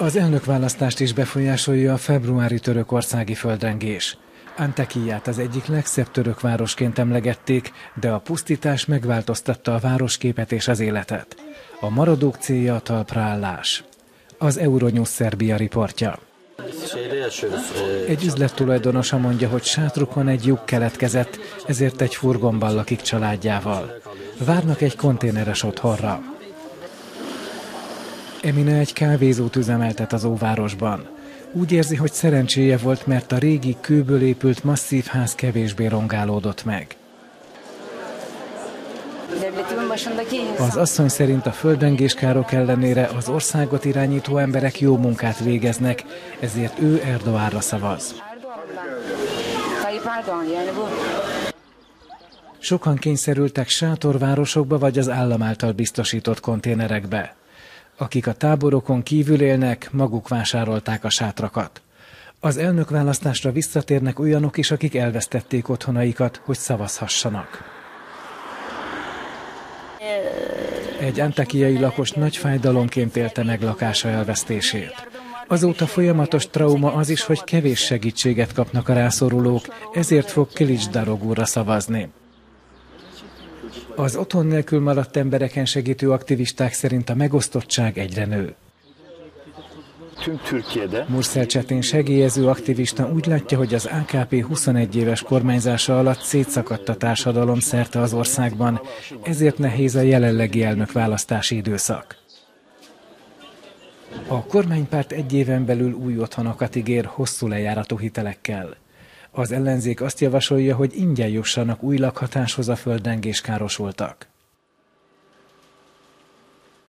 Az elnökválasztást is befolyásolja a februári törökországi földrengés. Antakiyát az egyik legszebb török városként emlegették, de a pusztítás megváltoztatta a városképet és az életet. A maradók célja a talpraállás. Az Euronews Szerbia riportja. Egy üzlet tulajdonosa mondja, hogy sátrukon egy lyuk keletkezett, ezért egy furgonban lakik családjával. Várnak egy konténeres otthonra. Emine egy kávézót üzemeltet az óvárosban. Úgy érzi, hogy szerencséje volt, mert a régi kőből épült masszív ház kevésbé rongálódott meg. Az asszony szerint a földrengéskárok ellenére az országot irányító emberek jó munkát végeznek, ezért ő Erdoánra szavaz. Sokan kényszerültek sátorvárosokba vagy az állam által biztosított konténerekbe. Akik a táborokon kívül élnek, maguk vásárolták a sátrakat. Az elnökválasztásra visszatérnek olyanok is, akik elvesztették otthonaikat, hogy szavazhassanak. Egy antakiai lakos nagy fájdalomként élte meg lakása elvesztését. Azóta folyamatos trauma az is, hogy kevés segítséget kapnak a rászorulók, ezért fog Kilics Darogúra szavazni. Az otthon nélkül maradt embereken segítő aktivisták szerint a megosztottság egyre nő. Mursel Csetén segélyező aktivista úgy látja, hogy az AKP 21 éves kormányzása alatt szétszakadt a társadalom szerte az országban, ezért nehéz a jelenlegi elnökválasztási időszak. A kormánypárt egy éven belül új otthonokat ígér hosszú lejáratú hitelekkel. Az ellenzék azt javasolja, hogy ingyen jussanak új lakhatáshoz a földrengés károsultak.